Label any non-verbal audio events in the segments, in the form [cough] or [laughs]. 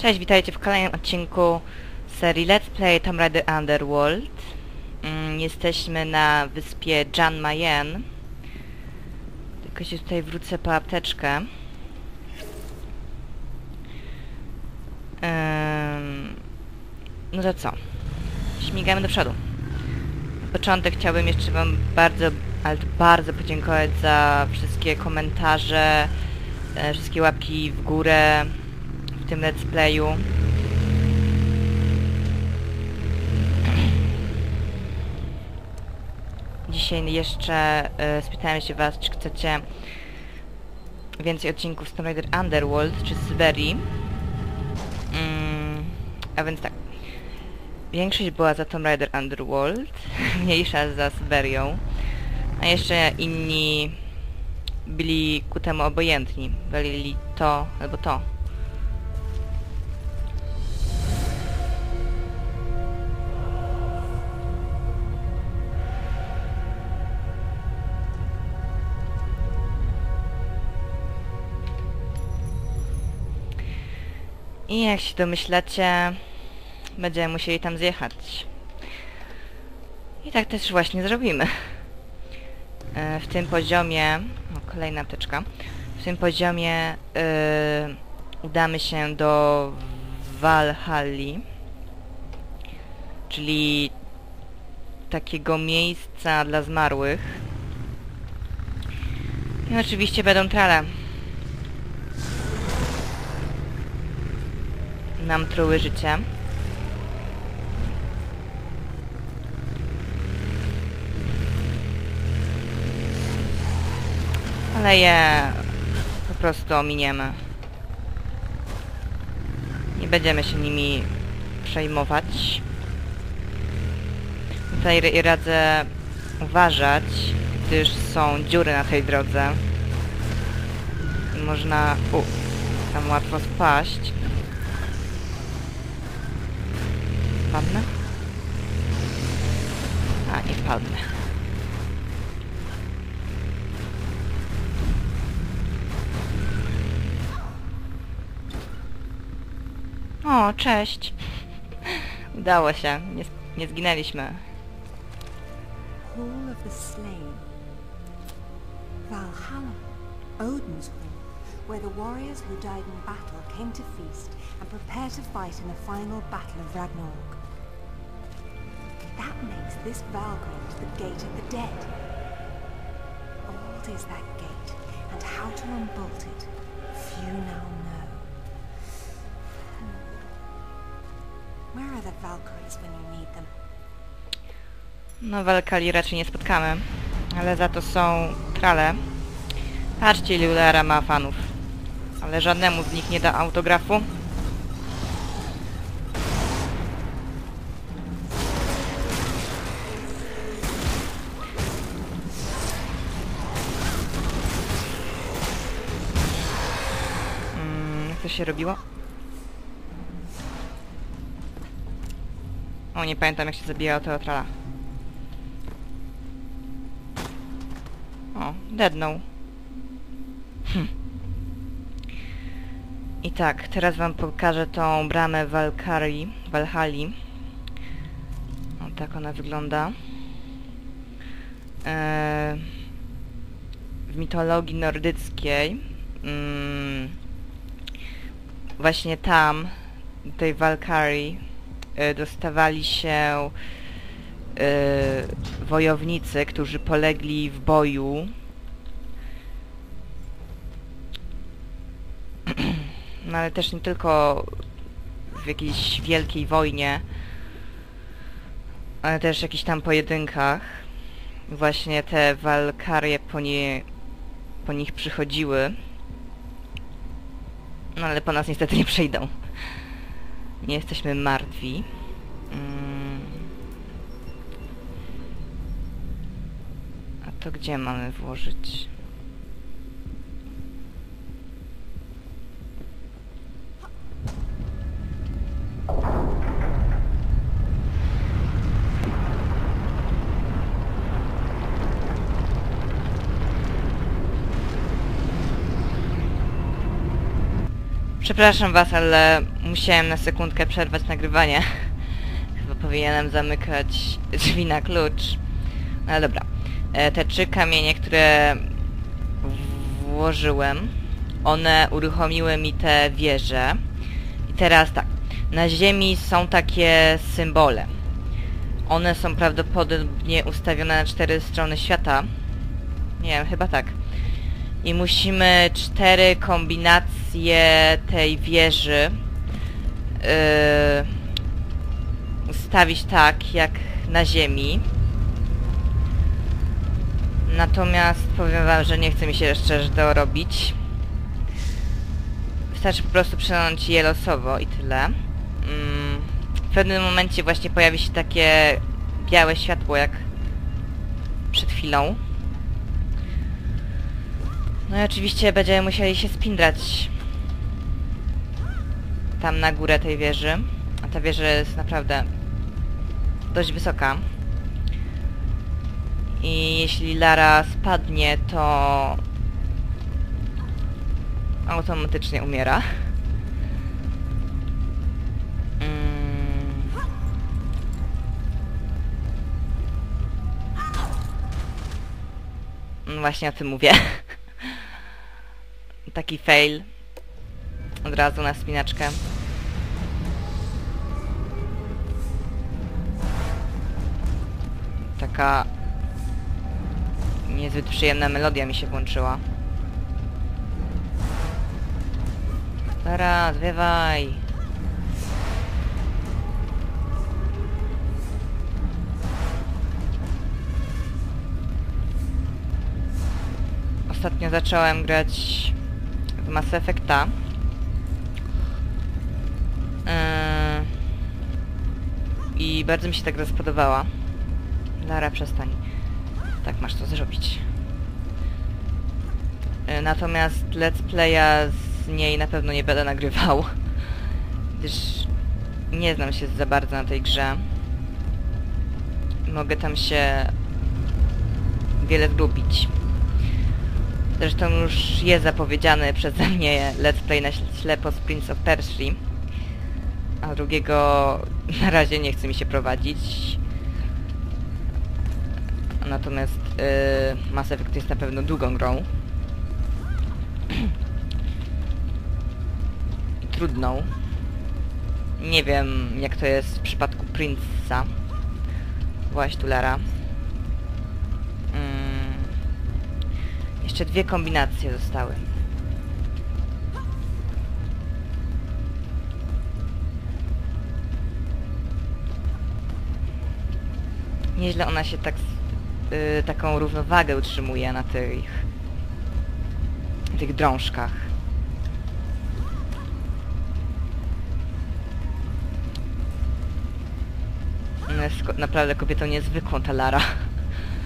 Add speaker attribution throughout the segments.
Speaker 1: Cześć, witajcie w kolejnym odcinku serii Let's Play Tomb Raider Underworld. Mm, jesteśmy na wyspie Jan Mayen. Tylko się tutaj wrócę po apteczkę. No to co? Śmigamy do przodu. Na początek chciałbym jeszcze wam bardzo, ale bardzo podziękować za wszystkie komentarze, e, wszystkie łapki w górę tym let's playu. Dzisiaj jeszcze e, spytałem się was, czy chcecie więcej odcinków z Tomb Raider Underworld, czy Syberii. Mm, a więc tak. Większość była za Tomb Raider Underworld, [laughs] mniejsza za Syberią, a jeszcze inni byli ku temu obojętni. Woleli to albo to. I jak się domyślacie, będziemy musieli tam zjechać. I tak też właśnie zrobimy. E, W tym poziomie... O, kolejna apteczka. W tym poziomie e, udamy się do Valhalli. Czyli takiego miejsca dla zmarłych. I oczywiście będą trale. Nam truły życie. Ale je po prostu ominiemy. Nie będziemy się nimi przejmować. Tutaj radzę uważać, gdyż są dziury na tej drodze. I można u, tam łatwo spaść. Wpadnę? A, nie wpadnę. O, cześć. Udało się. Nie, nie zginęliśmy.
Speaker 2: Hall of the Slain. Valhalla, Odin's Hall, where the warriors who died in battle came to feast and prepare to fight in the final battle of Ragnarok. That makes this Valkyrie the gate of the dead. Old is that gate, and how to unbolt it, few now know. Hmm. Where are the Valkyries when you need them?
Speaker 1: No, Walkali raczej nie spotkamy. Ale za to są trale. Patrzcie, ile Ulara ma fanów. Ale żadnemu z nich nie da autografu. Się robiło? O, nie pamiętam jak się zabijało tego trala. O, deadnął. Hm. I tak, teraz wam pokażę tą bramę Valkyrie, Valhalla. O, tak ona wygląda. Eee, w mitologii nordyckiej mm, właśnie tam, tej Valkyrie, e, dostawali się e, wojownicy, którzy polegli w boju. [clears throat] No ale też nie tylko w jakiejś wielkiej wojnie, ale też w jakichś tam pojedynkach. Właśnie te walkarie po, nie, po nich przychodziły. No ale po nas niestety nie przyjdą. Nie jesteśmy martwi. Mm. A to gdzie mamy włożyć? Przepraszam was, ale musiałem na sekundkę przerwać nagrywanie. [laughs] Chyba powinienem zamykać drzwi na klucz. No ale dobra. E, te trzy kamienie, które włożyłem, one uruchomiły mi te wieże. I teraz tak. Na ziemi są takie symbole. One są prawdopodobnie ustawione na cztery strony świata. Nie wiem, chyba tak. I musimy cztery kombinacje tej wieży yy, ustawić tak, jak na ziemi. Natomiast powiem wam, że nie chce mi się jeszcze to robić. Wystarczy po prostu przesunąć je losowo i tyle. Mm, w pewnym momencie właśnie pojawi się takie białe światło, jak przed chwilą. No i oczywiście będziemy musieli się spindrać tam na górę tej wieży. A ta wieża jest naprawdę dość wysoka. I jeśli Lara spadnie, to automatycznie umiera. Mm. Właśnie o tym mówię. [laughs] Taki fail. Od razu na spinaczkę. Taka niezbyt przyjemna melodia mi się włączyła. Lara, zwiewaj! Ostatnio zacząłem grać w Mass Effecta. Yy... I bardzo mi się ta gra spodobała. Lara, przestań. Tak, masz to zrobić. Yy, Natomiast let's playa z niej na pewno nie będę nagrywał. Gdyż nie znam się za bardzo na tej grze. Mogę tam się wiele zgubić. Zresztą już jest zapowiedziany przeze mnie let's play na ślepo z Prince of Persia. A drugiego [laughs] na razie nie chce mi się prowadzić. Natomiast yy, Mass Effect jest na pewno długą grą. I trudną. Nie wiem jak to jest w przypadku Prince'a. Właśnie tu Lara. Mm. Jeszcze dwie kombinacje zostały. Nieźle ona się tak y, taką równowagę utrzymuje na tych tych drążkach. Ona jest naprawdę kobietą niezwykłą, ta Lara.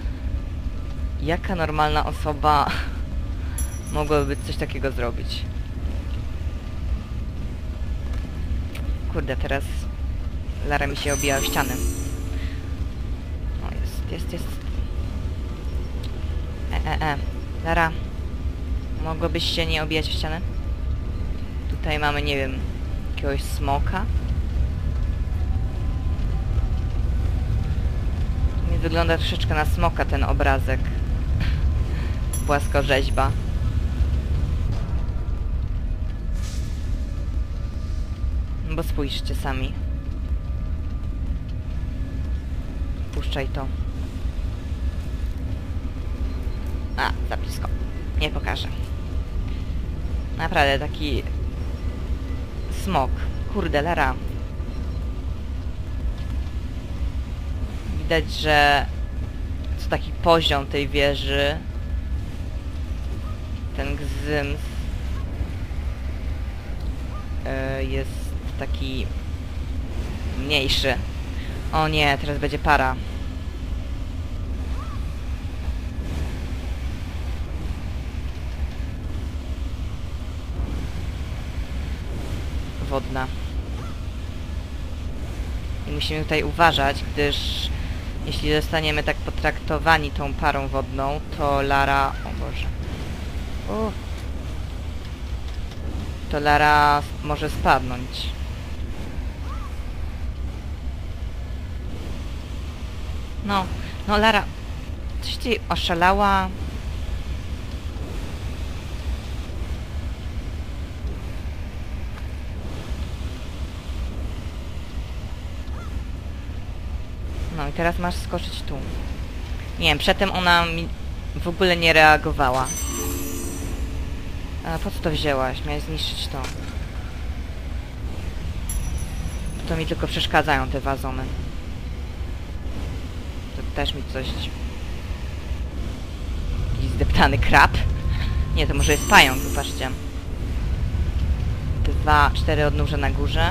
Speaker 1: [laughs] Jaka normalna osoba [laughs] mogłaby coś takiego zrobić? Kurde, teraz Lara mi się obija o ścianę. O, jest, jest, jest. E, e, e. Lara, mogłabyś się nie obijać o ścianę? Tutaj mamy, nie wiem, jakiegoś smoka. Mi wygląda troszeczkę na smoka ten obrazek. [laughs] Płaskorzeźba. Bo spójrzcie sami. Puszczaj to. A, za blisko. Nie pokażę. Naprawdę taki... Smok. Kurde, Lara. Widać, że co taki poziom tej wieży. Ten gzyms e, jest taki mniejszy. O nie, teraz będzie para. Wodna. I musimy tutaj uważać, gdyż jeśli zostaniemy tak potraktowani tą parą wodną, to Lara... O Boże. O. to Lara może spadnąć. No, no Lara, coś oszalała? No i teraz masz skoczyć tu. Nie wiem, przedtem ona mi w ogóle nie reagowała. A po co to wzięłaś? Miałeś zniszczyć to. To mi tylko przeszkadzają te wazony. To też mi coś... Jakiś zdeptany krab? Nie, to może jest pająk, popatrzcie. Dwa, cztery odnóże na górze.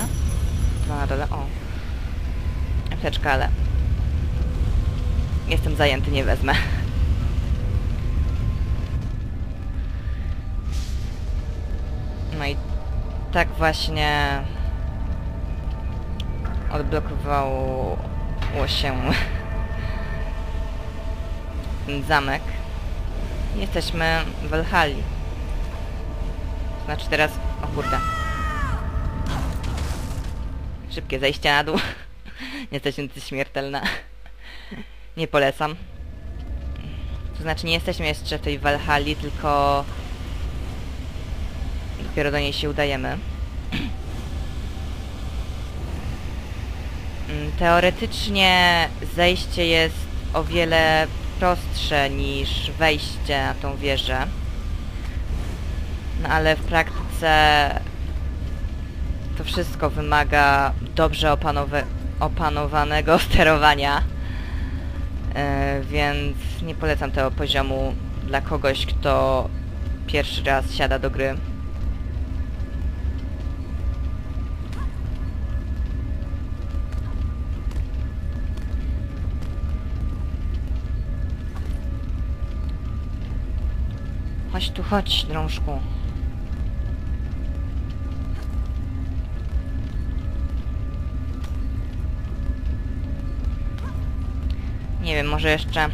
Speaker 1: Dwa na dole, o. Apteczka, ale... Jestem zajęty, nie wezmę. No i tak właśnie odblokowało się ten zamek. Jesteśmy w Valhalli. Znaczy teraz... O kurde. Szybkie zejście na dół. [laughs] Jesteśmy śmiertelna. Nie polecam. To znaczy nie jesteśmy jeszcze w tej Valhalli, tylko dopiero do niej się udajemy. Mm, Teoretycznie zejście jest o wiele prostsze niż wejście na tą wieżę. No ale w praktyce to wszystko wymaga dobrze opanowanego sterowania. E, więc nie polecam tego poziomu dla kogoś, kto pierwszy raz siada do gry. Chodź tu, chodź, drążku. Nie wiem, może jeszcze...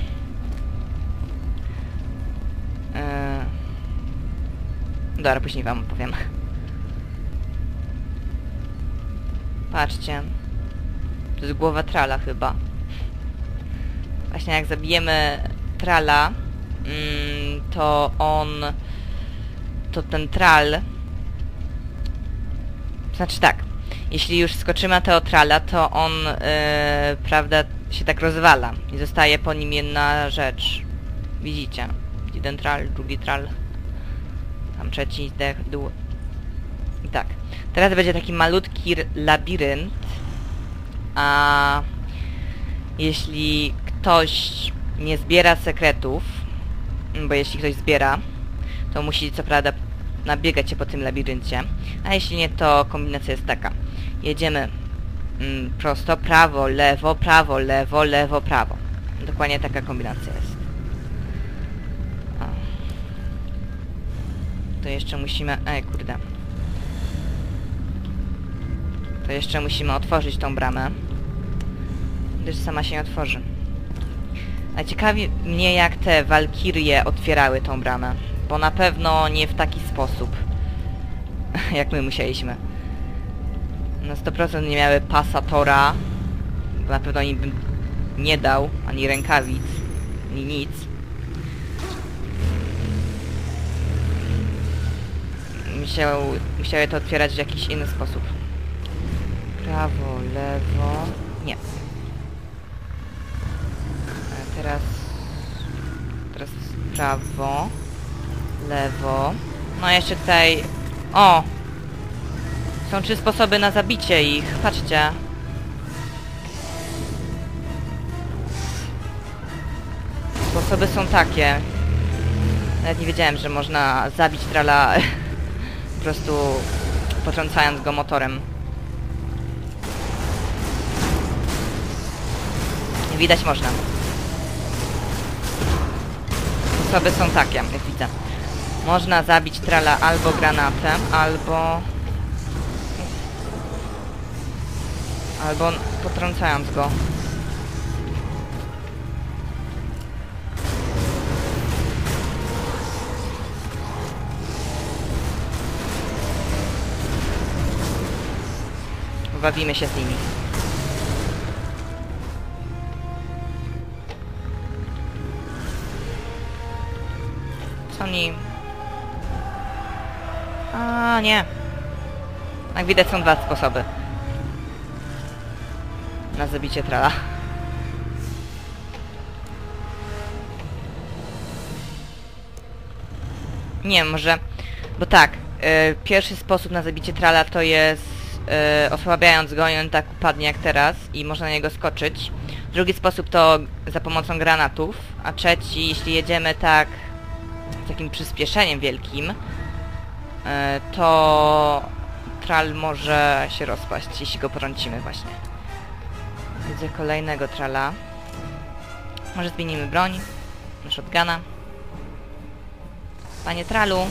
Speaker 1: Yy... Dobra, później wam opowiem. Patrzcie. To jest głowa trala chyba. Właśnie jak zabijemy trala, mm, to on... To ten tral... Znaczy tak, jeśli już skoczymy na tego trala, to on, yy, prawda, się tak rozwala i zostaje po nim jedna rzecz. Widzicie? Jeden tral, drugi tral. Tam trzeci zdech, dół. I tak. Teraz będzie taki malutki labirynt. A jeśli ktoś nie zbiera sekretów, bo jeśli ktoś zbiera, to musi co prawda nabiegać się po tym labiryncie. A jeśli nie, to kombinacja jest taka. Jedziemy mm, prosto, prawo, lewo, prawo, lewo, lewo, prawo. Dokładnie taka kombinacja jest. O. To jeszcze musimy... Ej, kurde. To jeszcze musimy otworzyć tą bramę. Gdyż sama się nie otworzy. A ciekawi mnie, jak te walkirie otwierały tą bramę. Bo na pewno nie w taki sposób, [laughs] jak my musieliśmy. Na 100% nie miały pasa Tora. Bo na pewno im bym nie dał, ani rękawic, ani nic. Musiał, musiały to otwierać w jakiś inny sposób. Prawo, lewo... Nie. A teraz... Teraz prawo, lewo... No jeszcze tutaj... O! Są trzy sposoby na zabicie ich. Patrzcie. Sposoby są takie. Nawet nie wiedziałem, że można zabić trala [laughs] po prostu potrącając go motorem. Widać można. Sposoby są takie, jak widzę. Można zabić trala albo granatem, albo... Albo potrącając go. pobawimy się z nimi. Co oni... A nie. Jak widać są dwa sposoby. Na zabicie trala. Nie może... Bo tak, y, pierwszy sposób na zabicie trala to jest y, osłabiając go i on tak upadnie jak teraz i można na niego skoczyć. Drugi sposób to za pomocą granatów, a trzeci, jeśli jedziemy tak z takim przyspieszeniem wielkim, y, to tral może się rozpaść, jeśli go porącimy właśnie. Widzę kolejnego trala. Może zmienimy broń na shotguna. Panie tralu.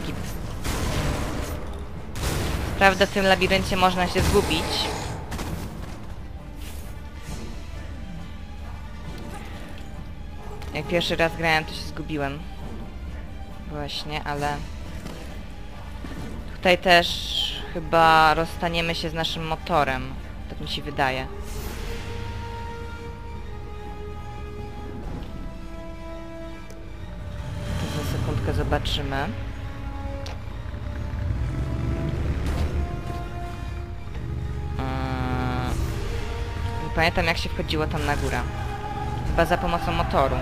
Speaker 1: Taki... Prawda, w tym labiryncie można się zgubić. Jak pierwszy raz grałem, to się zgubiłem. Właśnie, ale... Tutaj też chyba rozstaniemy się z naszym motorem. Tak mi się wydaje. To za sekundkę zobaczymy. Eee, Nie pamiętam jak się wchodziło tam na górę. Chyba za pomocą motoru.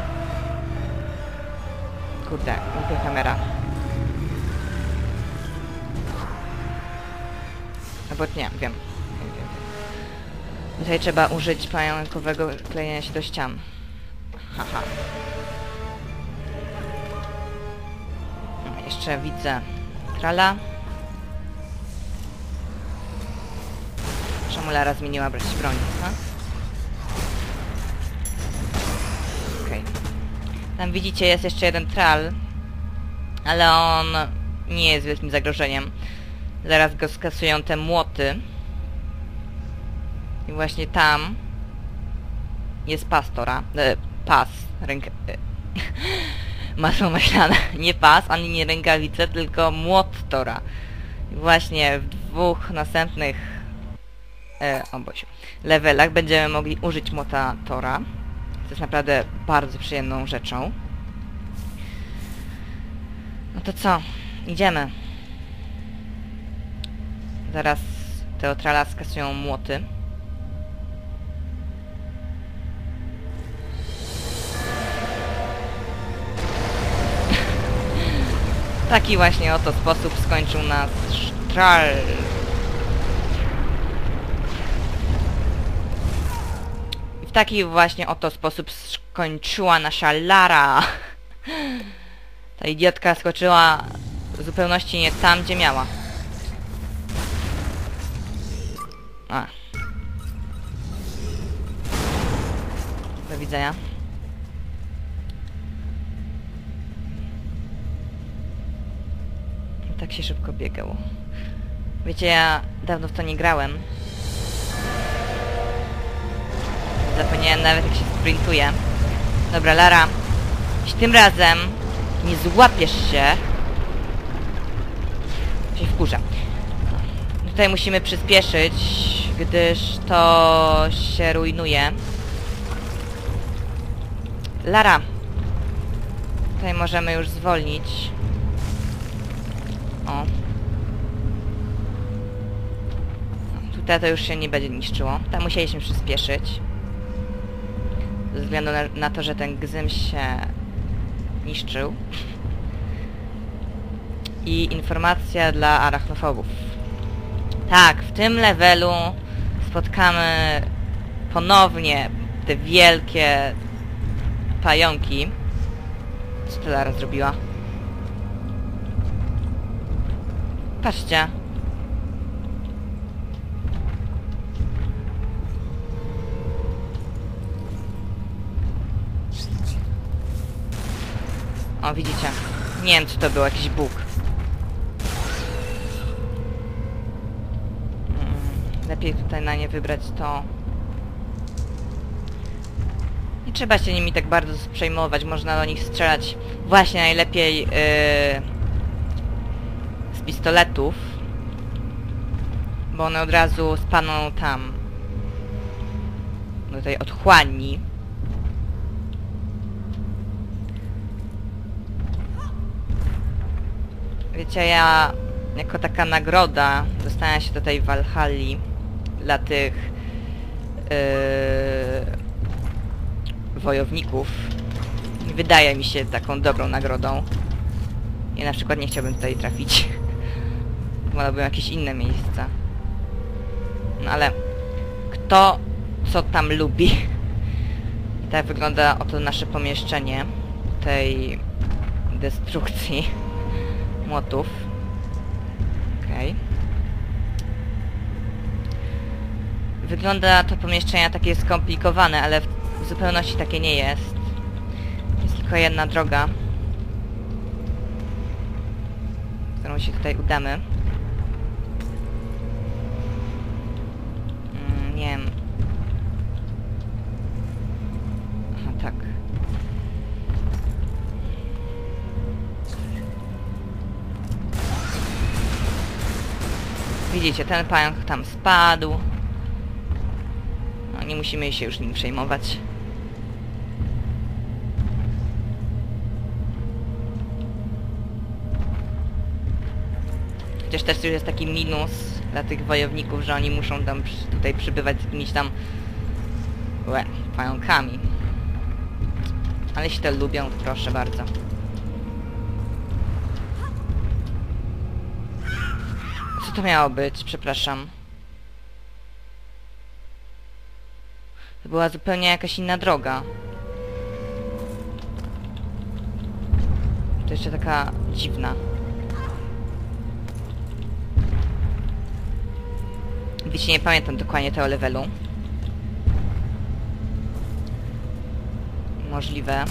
Speaker 1: Kurde, głupia kamera. Albo nie, wiem. Tutaj trzeba użyć pająkowego klejenia się do ścian. Haha. No, Jeszcze widzę trala. Czemu Lara zmieniła broń? broń ha? Okej. Tam widzicie jest jeszcze jeden tral. Ale on nie jest wielkim zagrożeniem. Zaraz go skasują te młoty. I właśnie tam jest pastora. E, pas. Ręka... E, [laughs] masło maślane. [laughs] Nie pas, ani nie rękawice, tylko młot Tora. I właśnie w dwóch następnych e, o Bosiu, levelach będziemy mogli użyć młota Tora. To jest naprawdę bardzo przyjemną rzeczą. No to co? Idziemy. Zaraz Teotrala skasują młoty. [laughs] Taki właśnie oto sposób skończył nas Tral. I w taki właśnie oto sposób skończyła nasza Lara. [laughs] Ta idiotka skoczyła w zupełności nie tam, gdzie miała. A. Do widzenia. Tak się szybko biegało. Wiecie, ja dawno w to nie grałem. Zapomniałem nawet jak się sprintuje. Dobra, Lara. Jeśli tym razem nie złapiesz się... się wkurza. Tutaj musimy przyspieszyć, gdyż to się rujnuje. Lara. Tutaj możemy już zwolnić. O. Tutaj to już się nie będzie niszczyło. Tam musieliśmy przyspieszyć. Ze względu na, na to, że ten gzym się niszczył. I informacja dla arachnofobów. Tak, w tym levelu spotkamy ponownie te wielkie pająki. Co to Lara zrobiła? Patrzcie. O, widzicie. Nie wiem, czy to był jakiś bóg. Mm, Lepiej tutaj na nie wybrać to. Nie trzeba się nimi tak bardzo przejmować. Można do nich strzelać właśnie najlepiej yy, z pistoletów. Bo one od razu spaną tam. Do tej otchłani. Wiecie, ja jako taka nagroda dostałem się do tej Walhalli dla tych yy, wojowników. Wydaje mi się taką dobrą nagrodą. Ja na przykład nie chciałbym tutaj trafić. [laughs] Wolałbym jakieś inne miejsca. No ale kto co tam lubi? I [laughs] tak wygląda oto nasze pomieszczenie tej destrukcji [laughs] młotów. Okej. Wygląda to pomieszczenie takie skomplikowane, ale w zupełności takie nie jest. Jest tylko jedna droga, którą się tutaj udamy. Mm, nie wiem. Aha, tak. Widzicie, ten pająk tam spadł. Nie musimy się już nim przejmować. Chociaż też już jest taki minus dla tych wojowników, że oni muszą tam tutaj przybywać z jakimiś tam łe, pająkami. Ale jeśli to lubią, proszę bardzo. Co to miało być? Przepraszam. To była zupełnie jakaś inna droga. To jeszcze taka dziwna. Wiecie, nie pamiętam dokładnie tego levelu. Możliwe.